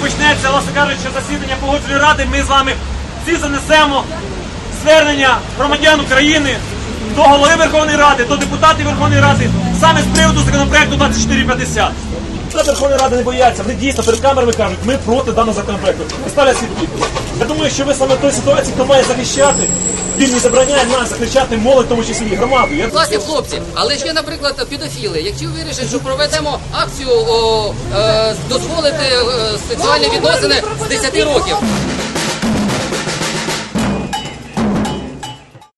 почнеться, власне кажучи, засідання погоджувальної ради, ми з вами всі занесемо звернення громадян України до голови Верховної Ради, до депутатів Верховної Ради саме з приводу законопроекту 2450. Депутати Верховної Ради не бояться, вони дійсно перед камерами кажуть, ми проти даного законопроекту. Ставлять свій. Я думаю, що ви саме в той ситуації, хто має захищати, він не забороняє нас захищати молодь, тому числі і громаду. Я Власне, хлопці, але є, наприклад, педофіли. Якщо вирішить, що проведемо акцію о, е, дозволити е, сексуальні відносини з 10 років.